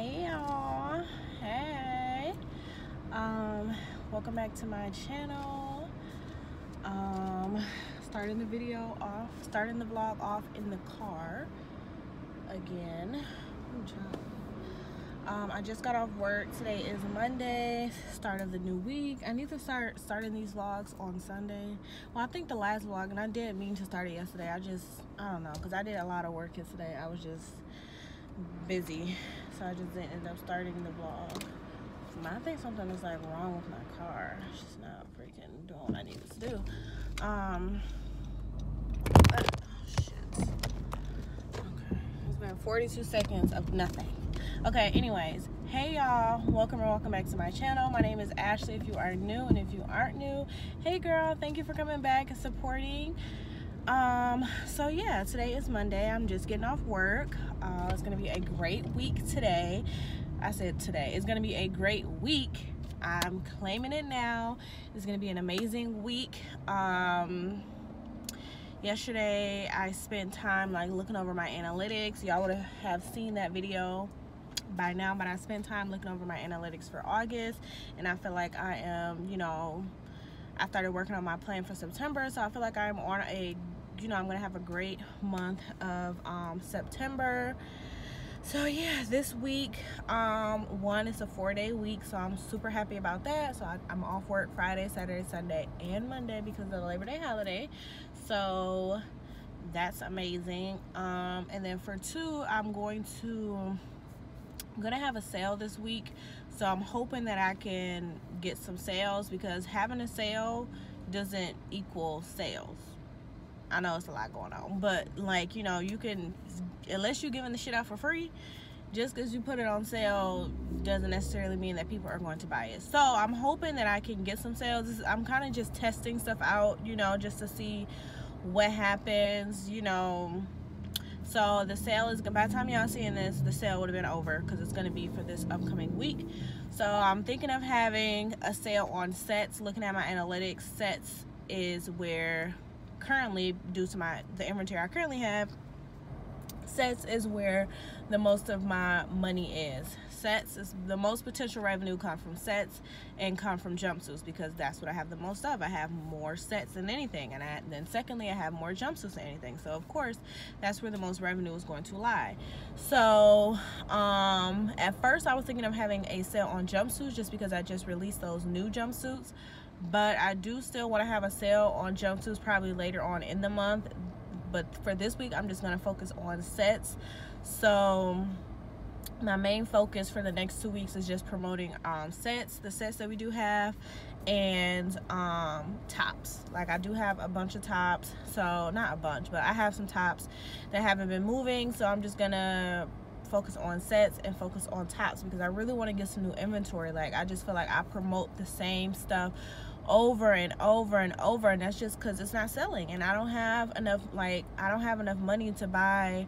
Hey y'all. Hey. Um, welcome back to my channel. Um, starting the video off, starting the vlog off in the car again. Um, I just got off work. Today is Monday, start of the new week. I need to start starting these vlogs on Sunday. Well, I think the last vlog, and I did mean to start it yesterday. I just, I don't know, because I did a lot of work yesterday. I was just busy so I just didn't end up starting the vlog. I think something is like wrong with my car. It's just not freaking doing what I need to do. Um oh, shit. okay. It's been 42 seconds of nothing. Okay anyways. Hey y'all. Welcome or welcome back to my channel. My name is Ashley if you are new and if you aren't new hey girl. Thank you for coming back and supporting um so yeah today is monday. I'm just getting off work. Uh, it's gonna be a great week today. I said today. It's gonna be a great week. I'm claiming it now. It's gonna be an amazing week. Um yesterday i spent time like looking over my analytics. Y'all would have seen that video by now but i spent time looking over my analytics for august and i feel like i am you know I started working on my plan for September so I feel like I'm on a you know I'm gonna have a great month of um, September. So yeah this week um, one is a four-day week so I'm super happy about that. So I, am off work Friday Saturday Sunday and Monday because of the Labor Day holiday. So that's amazing. Um, and then for two I'm going to I'm gonna have a sale this week. So I'm hoping that I can get some sales because having a sale doesn't equal sales I know it's a lot going on, but like, you know, you can, unless you're giving the shit out for free, just because you put it on sale doesn't necessarily mean that people are going to buy it. So I'm hoping that I can get some sales. I'm kind of just testing stuff out, you know, just to see what happens, you know. So the sale is, by the time y'all seeing this, the sale would have been over because it's going to be for this upcoming week. So I'm thinking of having a sale on sets, looking at my analytics. Sets is where currently due to my the inventory I currently have sets is where the most of my money is. Sets is the most potential revenue come from sets and come from jumpsuits because that's what I have the most of. I have more sets than anything and I, then secondly I have more jumpsuits than anything. So of course that's where the most revenue is going to lie. So um at first I was thinking of having a sale on jumpsuits just because I just released those new jumpsuits but I do still want to have a sale on jumpsuits probably later on in the month. But for this week I'm just going to focus on sets. So my main focus for the next two weeks is just promoting um, sets the sets that we do have and um, tops. Like I do have a bunch of tops. So not a bunch but I have some tops that haven't been moving. So I'm just gonna focus on sets and focus on tops because I really want to get some new inventory. Like I just feel like I promote the same stuff over and over and over and that's just because it's not selling and I don't have enough like I don't have enough money to buy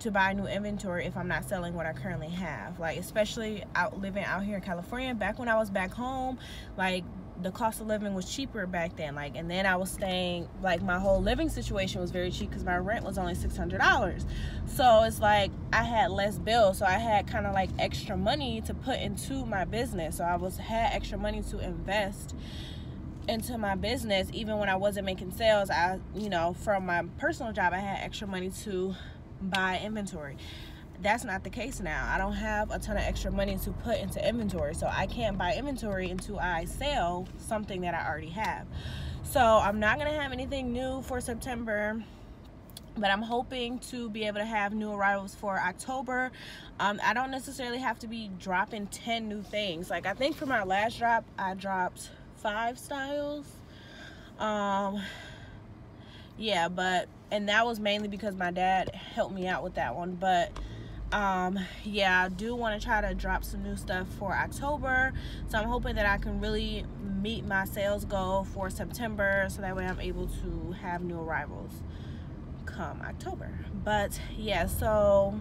to buy new inventory if I'm not selling what I currently have. Like especially out living out here in California back when I was back home like the cost of living was cheaper back then like and then I was staying like my whole living situation was very cheap because my rent was only $600 so it's like I had less bills so I had kind of like extra money to put into my business. So I was had extra money to invest into my business. Even when I wasn't making sales I you know from my personal job I had extra money to buy inventory that's not the case now i don't have a ton of extra money to put into inventory so i can't buy inventory until i sell something that i already have so i'm not going to have anything new for september but I'm hoping to be able to have new arrivals for October. Um, I don't necessarily have to be dropping 10 new things. Like I think for my last drop, I dropped five styles. Um, yeah, but, and that was mainly because my dad helped me out with that one. But um yeah i do want to try to drop some new stuff for october. So i'm hoping that i can really meet my sales goal for september so that way i'm able to have new arrivals come october. But yeah so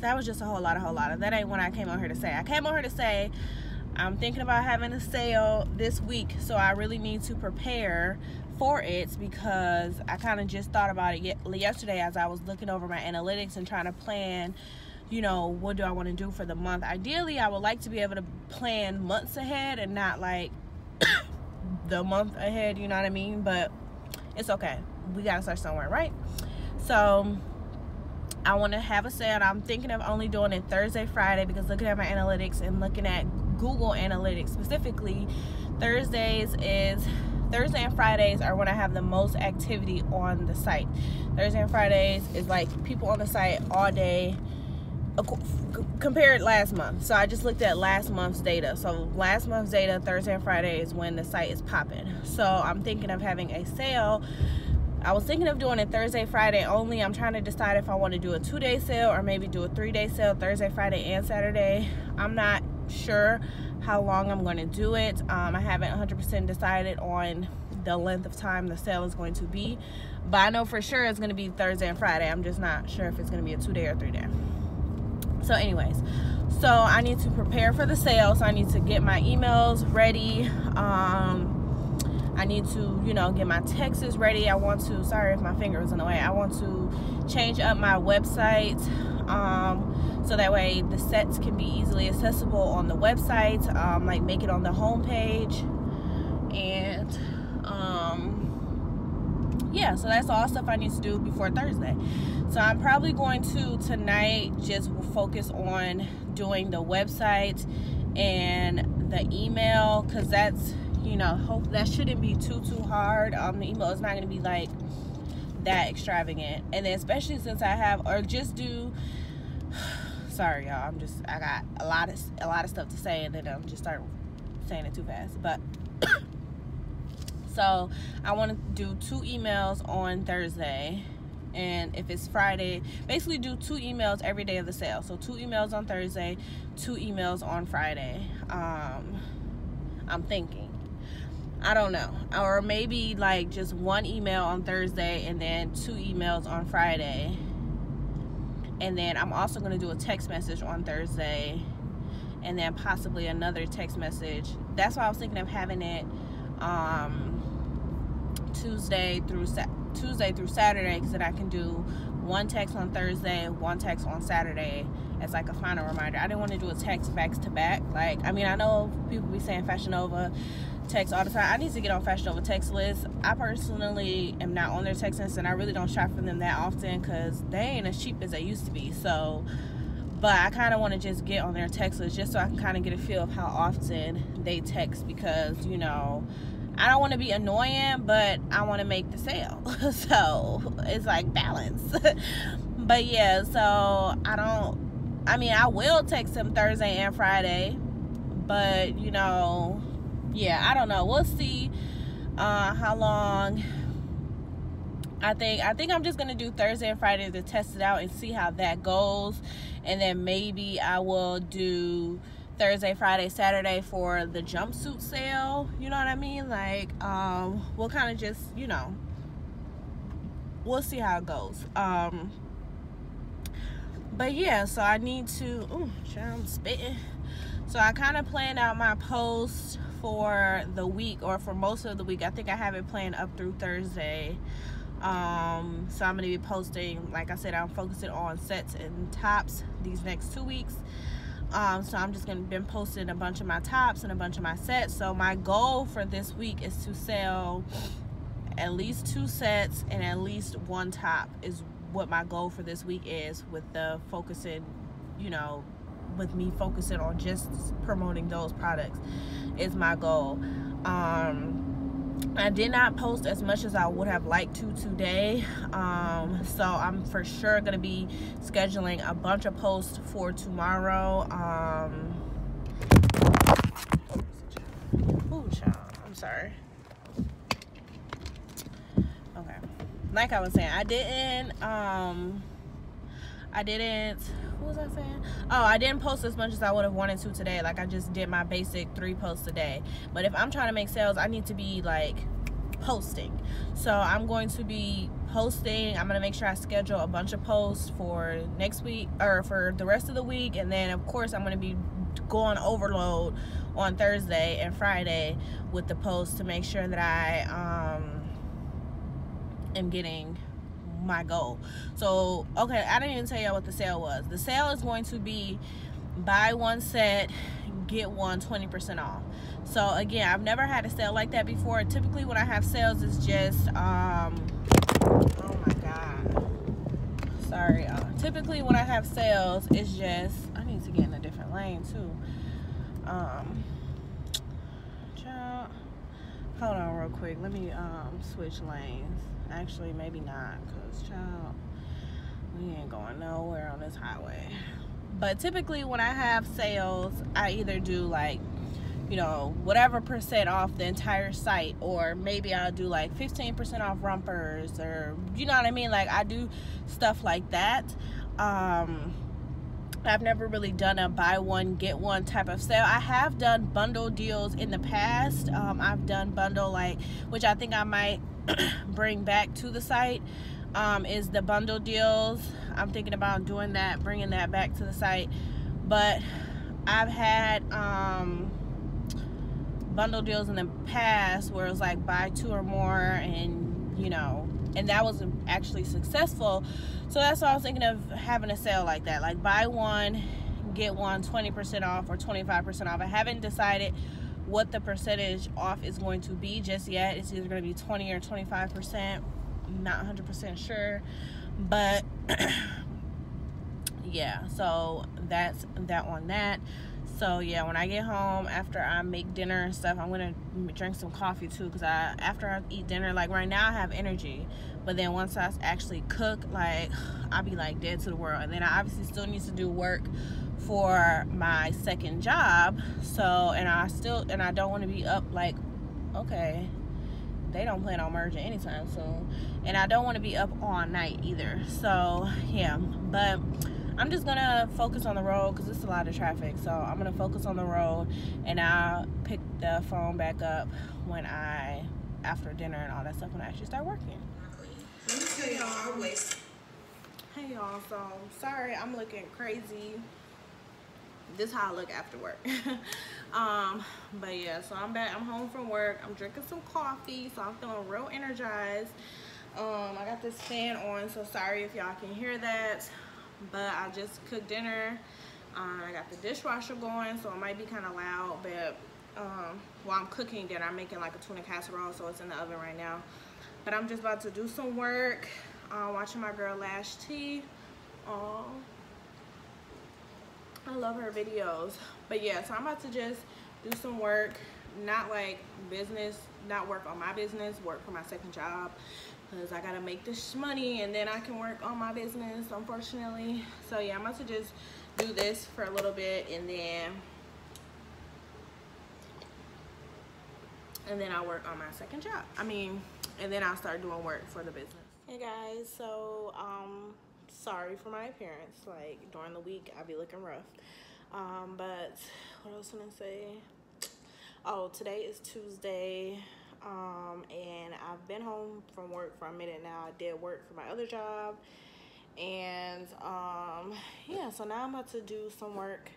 that was just a whole lot a whole lot. Of that ain't what i came on here to say. I came on here to say i'm thinking about having a sale this week so i really need to prepare for it because I kind of just thought about it yesterday as I was looking over my analytics and trying to plan you know what do I want to do for the month. Ideally I would like to be able to plan months ahead and not like the month ahead you know what I mean? But it's okay. We gotta start somewhere right? So I want to have a sale I'm thinking of only doing it Thursday Friday because looking at my analytics and looking at Google Analytics specifically Thursdays is Thursday and Fridays are when I have the most activity on the site. Thursday and Fridays is like people on the site all day compared last month. So I just looked at last month's data. So last month's data, Thursday and Friday is when the site is popping. So I'm thinking of having a sale. I was thinking of doing it Thursday, Friday only. I'm trying to decide if I want to do a two-day sale or maybe do a three-day sale Thursday, Friday, and Saturday. I'm not sure how long I'm going to do it. Um, I haven't 100% decided on the length of time the sale is going to be. But I know for sure it's going to be Thursday and Friday. I'm just not sure if it's going to be a two-day or three-day. So anyways, so I need to prepare for the sale. So I need to get my emails ready. Um, I need to, you know, get my texts ready. I want to, sorry if my finger is in the way. I want to change up my website. Um, so that way the sets can be easily accessible on the website um, like make it on the home page and um, yeah so that's all stuff I need to do before Thursday. So I'm probably going to tonight just focus on doing the website and the email because that's you know hope that shouldn't be too too hard. Um the email is not going to be like that extravagant. And then especially since I have or just do sorry y'all. I'm just i got a lot of a lot of stuff to say and then i'm just starting saying it too fast. But so i want to do two emails on thursday. And if it's friday basically do two emails every day of the sale. So two emails on thursday two emails on friday. Um i'm thinking. I don't know. Or maybe like just one email on thursday and then two emails on friday and then I'm also going to do a text message on Thursday. And then possibly another text message. That's why I was thinking of having it um, Tuesday through Tuesday through Saturday because then I can do one text on Thursday one text on Saturday as like a final reminder. I didn't want to do a text back to back. Like I mean I know people be saying Fashion Nova text all the time. I need to get on Fashion Nova text list. I personally am not on their text list and I really don't shop for them that often because they ain't as cheap as they used to be. So, but I kind of want to just get on their text list just so I can kind of get a feel of how often they text because, you know, I don't want to be annoying, but I want to make the sale. so it's like balance. but yeah, so I don't, I mean, I will text them Thursday and Friday, but you know, yeah, I don't know. We'll see uh, how long. I think I think I'm just gonna do Thursday and Friday to test it out and see how that goes, and then maybe I will do Thursday, Friday, Saturday for the jumpsuit sale. You know what I mean? Like, um, we'll kind of just you know, we'll see how it goes. Um, but yeah, so I need to. Ooh, I'm spitting. So I kind of planned out my post for the week or for most of the week. I think I have it planned up through Thursday. Um, so I'm going to be posting, like I said, I'm focusing on sets and tops these next two weeks. Um, so I'm just going to be posting a bunch of my tops and a bunch of my sets. So my goal for this week is to sell at least two sets and at least one top is what my goal for this week is with the focusing, you know, with me focusing on just promoting those products is my goal. Um I did not post as much as I would have liked to today. Um, so I'm for sure gonna be scheduling a bunch of posts for tomorrow. Um, Ooh, child. I'm sorry. Okay. Like I was saying I didn't um I didn't what was I saying? Oh, I didn't post as much as I would have wanted to today. Like I just did my basic three posts a day. But if I'm trying to make sales, I need to be like posting. So I'm going to be posting. I'm going to make sure I schedule a bunch of posts for next week or for the rest of the week. And then of course I'm going to be going overload on Thursday and Friday with the posts to make sure that I, um, am getting my goal. So, okay, I didn't even tell y'all what the sale was. The sale is going to be buy one set, get one 20% off. So again, I've never had a sale like that before. Typically when I have sales, it's just, um, oh my God. Sorry, uh, typically when I have sales, it's just, I need to get in a different lane too. Um, hold on real quick. Let me um, switch lanes. Actually, maybe not, cause child, we ain't going nowhere on this highway. But typically when I have sales, I either do like, you know, whatever percent off the entire site, or maybe I'll do like 15% off rompers, or you know what I mean? Like I do stuff like that. Um, I've never really done a buy one get one type of sale. I have done bundle deals in the past. Um, I've done bundle like, which I think I might bring back to the site. Um, is the bundle deals. I'm thinking about doing that, bringing that back to the site. But I've had um, bundle deals in the past where it's like buy two or more, and you know, and that was actually successful. So that's why I was thinking of having a sale like that, like buy one, get one 20% off or 25% off. I haven't decided what the percentage off is going to be just yet. It's either going to be 20 or 25%. Not 100% sure, but yeah. So that's that on that. So yeah, when I get home after I make dinner and stuff, I'm gonna drink some coffee too. Cause I after I eat dinner, like right now I have energy, but then once I actually cook, like I'll be like dead to the world. And then I obviously still need to do work for my second job. So and I still and I don't want to be up like okay, they don't plan on merging anytime soon, and I don't want to be up all night either. So yeah, but I'm just gonna focus on the road because it's a lot of traffic. So I'm gonna focus on the road and I'll pick the phone back up when I, after dinner and all that stuff, when I actually start working. Let me tell y'all our waist. Hey y'all, so sorry I'm looking crazy. This how I look after work. um, but yeah, so I'm back. I'm home from work. I'm drinking some coffee, so I'm feeling real energized. Um, I got this fan on, so sorry if y'all can hear that but I just cooked dinner. Um, I got the dishwasher going, so it might be kind of loud, but um, while I'm cooking dinner, I'm making like a tuna casserole, so it's in the oven right now. But I'm just about to do some work, uh, watching my girl Lash T. Oh, I love her videos. But yeah, so I'm about to just do some work, not like business, not work on my business, work for my second job because I gotta make this money and then I can work on my business unfortunately. So yeah I'm to just do this for a little bit and then and then I'll work on my second job. I mean and then I'll start doing work for the business. Hey guys so um sorry for my appearance. Like during the week I'll be looking rough. Um but what else can I say? Oh today is Tuesday um, and I've been home from work for a minute now. I did work for my other job, and um, yeah, so now I'm about to do some work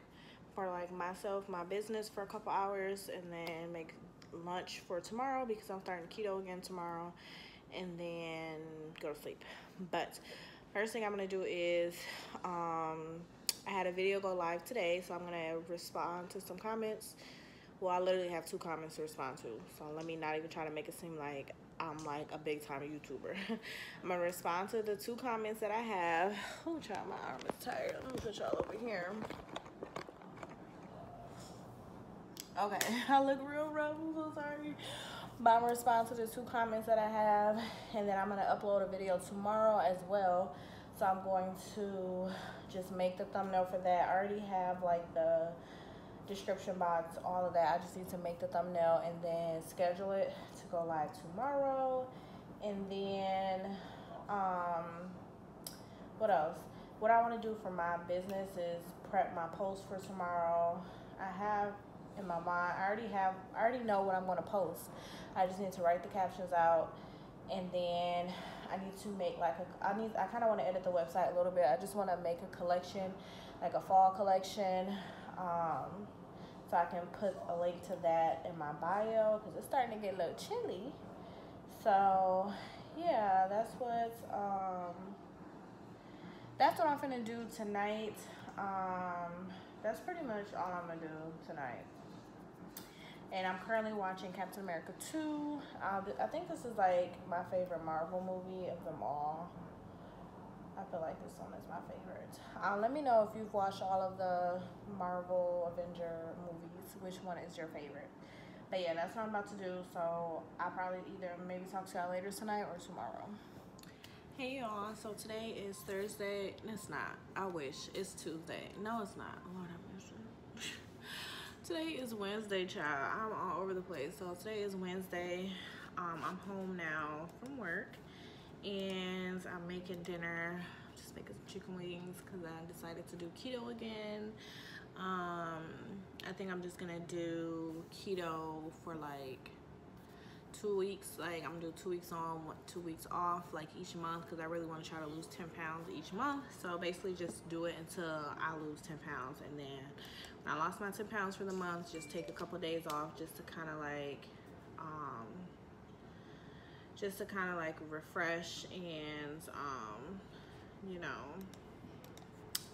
for like myself, my business for a couple hours, and then make lunch for tomorrow because I'm starting keto again tomorrow, and then go to sleep. But first thing I'm gonna do is um, I had a video go live today, so I'm gonna respond to some comments I literally have two comments to respond to. So let me not even try to make it seem like I'm like a big time YouTuber. I'm gonna respond to the two comments that I have. Oh, child, my arm is tired. Let me put y'all over here. Okay, I look real rough. I'm so sorry. But I'm gonna respond to the two comments that I have, and then I'm gonna upload a video tomorrow as well. So I'm going to just make the thumbnail for that. I already have like the description box, all of that. I just need to make the thumbnail and then schedule it to go live tomorrow. And then, um, what else? What I want to do for my business is prep my post for tomorrow. I have in my mind, I already have, I already know what I'm going to post. I just need to write the captions out and then I need to make like a, I need, I kind of want to edit the website a little bit. I just want to make a collection, like a fall collection um, so I can put a link to that in my bio because it's starting to get a little chilly. So yeah, that's what um, that's what I'm gonna do tonight. Um, that's pretty much all I'm gonna do tonight. And I'm currently watching Captain America 2. Uh, I think this is like my favorite Marvel movie of them all. I feel like this one is my favorite. Uh, let me know if you've watched all of the Marvel Avenger movies. Which one is your favorite? But yeah, that's what I'm about to do. So I'll probably either maybe talk to y'all later tonight or tomorrow. Hey y'all, so today is Thursday. It's not. I wish. It's Tuesday. No, it's not. Lord have today is Wednesday, child. I'm all over the place. So today is Wednesday. Um, I'm home now from work and I'm making dinner. Just making some chicken wings because I decided to do keto again. Um, I think I'm just gonna do keto for like two weeks. Like I'm gonna do two weeks on, two weeks off, like each month, because I really want to try to lose 10 pounds each month. So basically, just do it until I lose 10 pounds, and then when I lost my 10 pounds for the month, just take a couple days off, just to kind of like, um, just to kind of like refresh and, um, you know,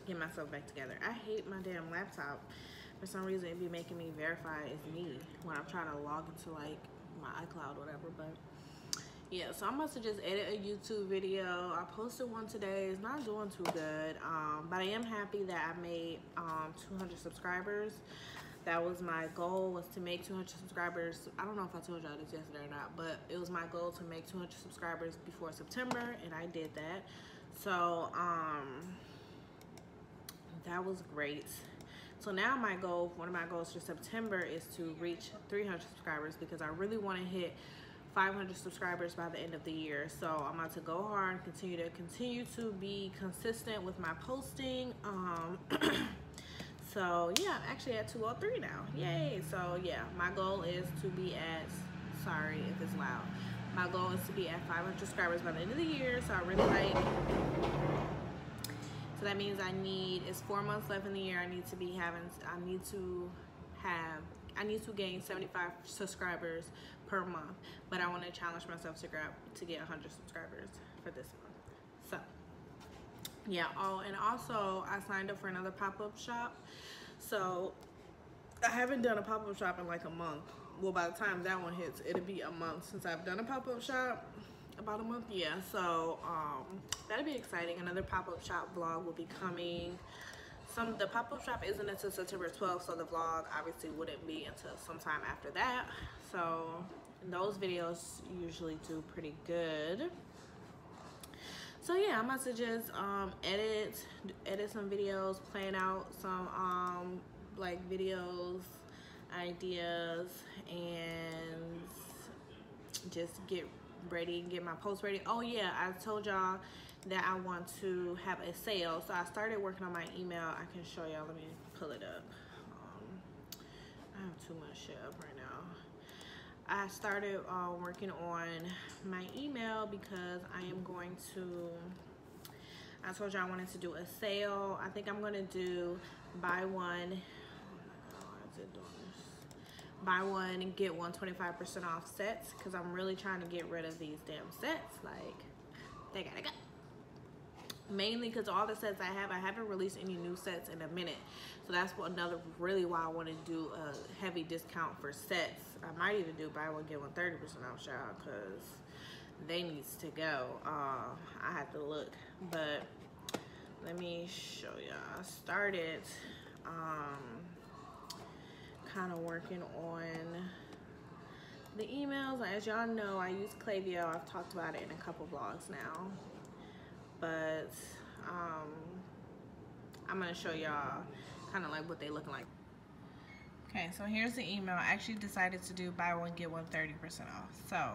get myself back together. I hate my damn laptop. For some reason, it be making me verify it's me when I'm trying to log into like my iCloud whatever. But yeah, so I'm about to just edit a YouTube video. I posted one today. It's not doing too good, um, but I am happy that I made um, 200 subscribers. That was my goal was to make 200 subscribers. I don't know if I told y'all this yesterday or not, but it was my goal to make 200 subscribers before September, and I did that. So, um, that was great. So now my goal, one of my goals for September is to reach 300 subscribers because I really want to hit 500 subscribers by the end of the year. So I'm about to go hard and continue to continue to be consistent with my posting. Um, so yeah, I'm actually at 203 now. Yay! So yeah, my goal is to be at, sorry if it's loud. My goal is to be at 500 subscribers by the end of the year. So I really like so that means I need, it's four months left in the year. I need to be having, I need to have, I need to gain 75 subscribers per month. But I want to challenge myself to grab, to get 100 subscribers for this month. Yeah. Oh, and also I signed up for another pop-up shop. So I haven't done a pop-up shop in like a month. Well, by the time that one hits, it'll be a month since I've done a pop-up shop about a month yeah so um that'll be exciting another pop-up shop vlog will be coming some the pop-up shop isn't until september 12th so the vlog obviously wouldn't be until sometime after that so those videos usually do pretty good so yeah i'm about to just um edit edit some videos plan out some um like videos ideas and just get ready and get my post ready. Oh yeah, I told y'all that I want to have a sale. So I started working on my email. I can show y'all. Let me pull it up. Um, I have too much shit up right now. I started uh, working on my email because I am going to, I told you I wanted to do a sale. I think I'm to do buy one. Buy one and get one 25% off sets because I'm really trying to get rid of these damn sets. Like, they gotta go. Mainly because all the sets I have, I haven't released any new sets in a minute. So that's what another really why I want to do a heavy discount for sets. I might even do buy one, get one 30% off, y'all, because they needs to go. Uh, I have to look. But let me show y'all. I started... Um, kind of working on the emails. As y'all know, I use Klaviyo. I've talked about it in a couple vlogs now. But um, I'm to show y'all kind of like what they looking like. Okay, so here's the email. I actually decided to do buy one, get one 30% off. So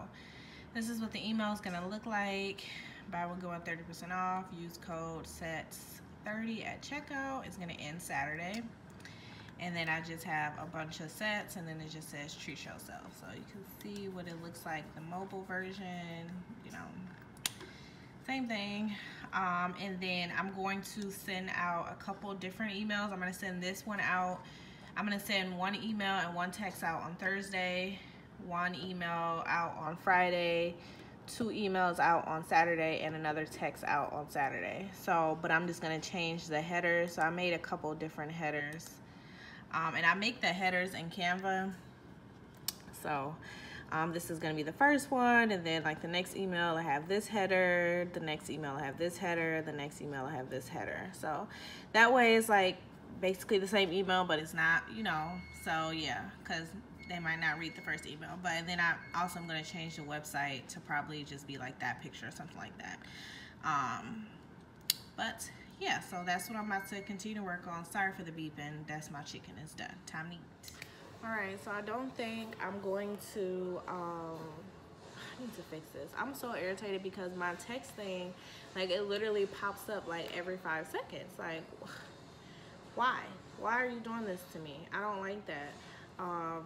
this is what the email is to look like. Buy one, get one 30% off. Use code SETS30 at checkout. It's to end Saturday and then I just have a bunch of sets and then it just says treat yourself so you can see what it looks like the mobile version you know same thing um, and then I'm going to send out a couple different emails I'm going to send this one out I'm going to send one email and one text out on Thursday one email out on Friday two emails out on Saturday and another text out on Saturday. So, but I'm just gonna change the headers. So I made a couple different headers. Um, and I make the headers in Canva. So um, this is gonna be the first one and then like the next email I have this header, the next email I have this header, the next email I have this header. So that way it's like basically the same email but it's not, you know, so yeah, because they might not read the first email. But then I also am going to change the website to probably just be like that picture or something like that. Um, but yeah, so that's what I'm about to continue to work on. Sorry for the beeping. That's my chicken is done. Time to eat. All right, so I don't think I'm going to, um, I need to fix this. I'm so irritated because my text thing, like it literally pops up like every five seconds. Like, why? Why are you doing this to me? I don't like that. Um,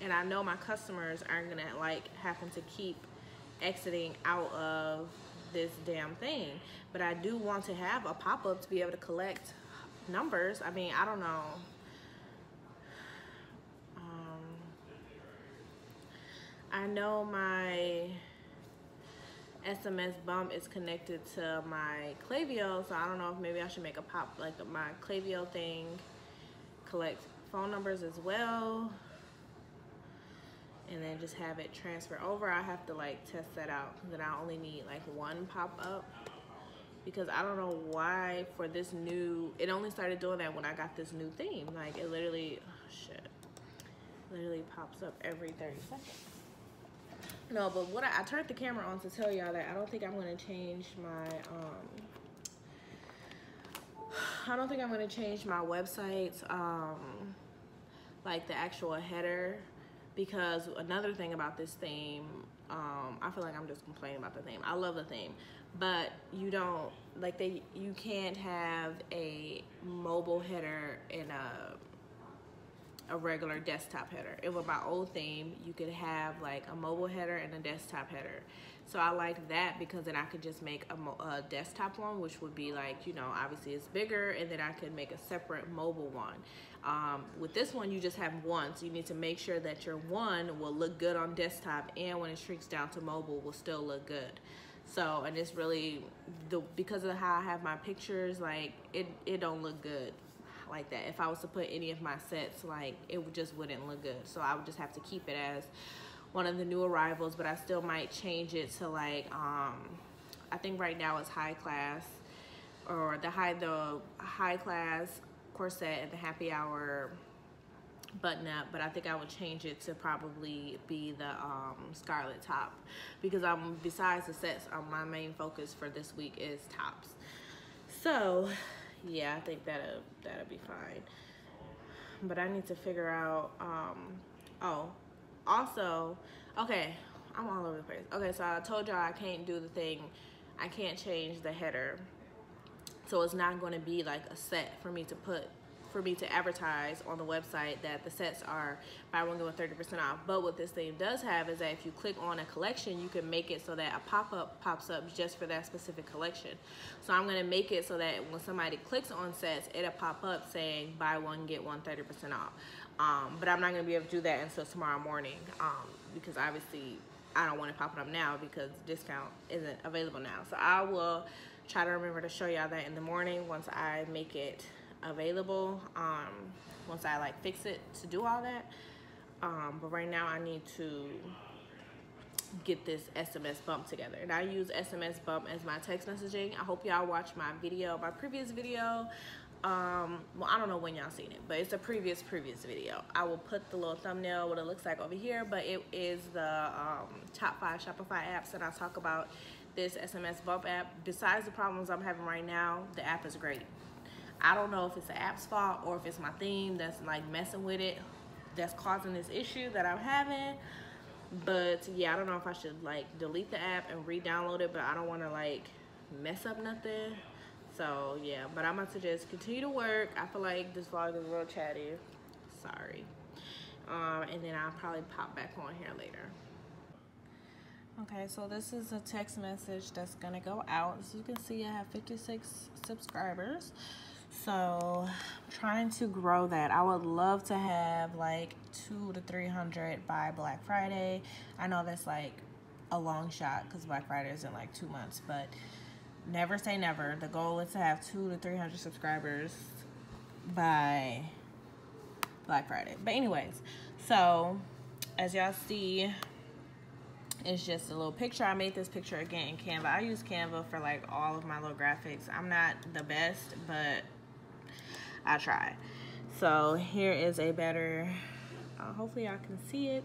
and I know my customers aren't gonna like happen to keep exiting out of this damn thing. But I do want to have a pop-up to be able to collect numbers. I mean, I don't know. I know my SMS bump is connected to my Klaviyo, so I don't know if maybe I should make a pop, like my Klaviyo thing, collect phone numbers as well and then just have it transfer over. I have to like test that out that I only need like one pop up because I don't know why for this new, it only started doing that when I got this new theme. Like it literally, oh shit, literally pops up every 30 seconds. No, but what I, I turned the camera on to tell y'all that I don't think I'm gonna change my, um, I don't think I'm gonna change my website's, um, like the actual header because another thing about this theme um, I feel like I'm just complaining about the theme. I love the theme, but you don't like they. You can't have a mobile header in a a regular desktop header. If with my old theme, you could have like a mobile header and a desktop header. So I like that because then I could just make a, a desktop one, which would be like you know obviously it's bigger, and then I could make a separate mobile one. Um, with this one, you just have one, so you need to make sure that your one will look good on desktop and when it shrinks down to mobile will still look good. So, and it's really, the because of how I have my pictures, like, it, it don't look good like that. If I was to put any of my sets, like, it just wouldn't look good. So I would just have to keep it as one of the new arrivals, but I still might change it to like, um, I think right now it's high class or the high, the high class corset and the happy hour button up but I think I would change it to probably be the um, scarlet top because I'm besides the sets um, my main focus for this week is tops so yeah I think that'll that'll be fine. But I need to figure out um, oh also okay I'm all over the place. Okay so I told y'all I can't do the thing I can't change the header. So it's not going to be like a set for me to put for me to advertise on the website that the sets are buy one get one 30% off. But what this thing does have is that if you click on a collection, you can make it so that a pop-up pops up just for that specific collection. So I'm gonna make it so that when somebody clicks on sets, it'll pop up saying buy one get one 30% off. Um, but I'm not gonna be able to do that until tomorrow morning um, because obviously I don't want it popping up now because discount isn't available now. So I will try to remember to show y'all that in the morning once I make it available um, once I like fix it to do all that. Um, but right now I need to get this SMS bump together. And I use SMS bump as my text messaging. I hope y'all watch my video, my previous video. Um, well, I don't know when y'all seen it, but it's a previous, previous video. I will put the little thumbnail, what it looks like over here, but it is the um, top five Shopify apps that I talk about this SMS bump app. Besides the problems I'm having right now, the app is great. I don't know if it's the app's fault or if it's my theme that's like messing with it that's causing this issue that I'm having. But yeah, I don't know if I should like delete the app and re-download it, but I don't want to like mess up nothing. So yeah, but I'm about to just continue to work. I feel like this vlog is real chatty. Sorry. Um, and then I'll probably pop back on here later. Okay, so this is a text message that's gonna go out. As you can see, I have 56 subscribers. So I'm trying to grow that. I would love to have like two to 300 by Black Friday. I know that's like a long shot because Black Friday is in like two months, but never say never. The goal is to have two to 300 subscribers by Black Friday. But anyways, so as y'all see, it's just a little picture. I made this picture again in Canva. I use Canva for like all of my little graphics. I'm not the best, but I try. So here is a better, uh, hopefully y'all can see it.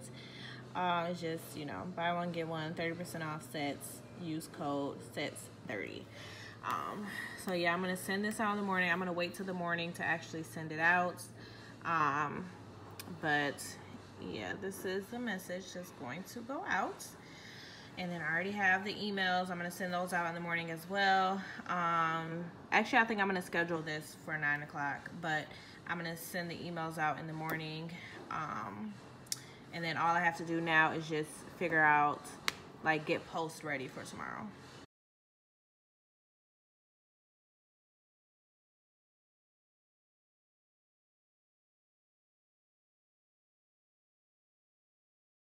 Uh, it's just, you know, buy one, get one, 30% off sets. Use code SETS30. Um, so yeah, I'm going to send this out in the morning. I'm going to wait till the morning to actually send it out. Um, but yeah, this is the message that's going to go out. And then I already have the emails. I'm going to send those out in the morning as well. Um, actually, I think I'm going to schedule this for 9 o'clock. But I'm going to send the emails out in the morning. Um, and then all I have to do now is just figure out, like, get post ready for tomorrow.